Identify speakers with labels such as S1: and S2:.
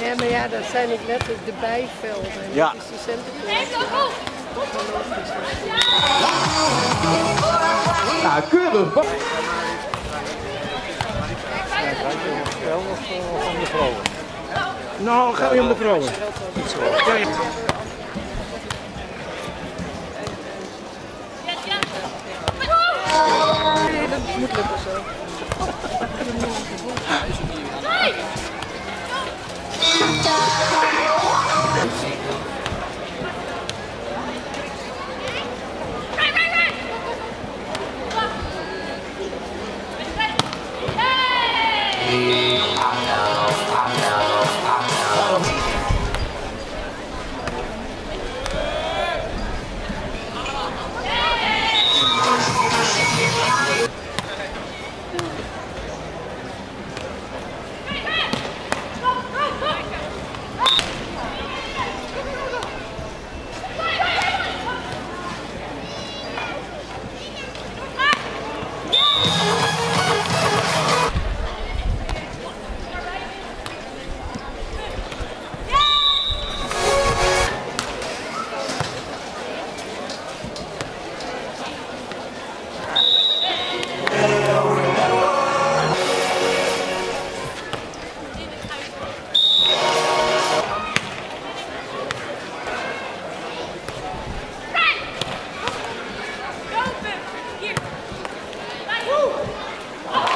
S1: Nee, maar ja, dat zijn ik net de bijvelden.
S2: Ja.
S1: Dat is de centrum.
S3: Ja, keurig.
S2: Wel of om de vrouwen?
S3: Nou, ga je om de vrouwen. Ja, ja.
S1: Nee, dat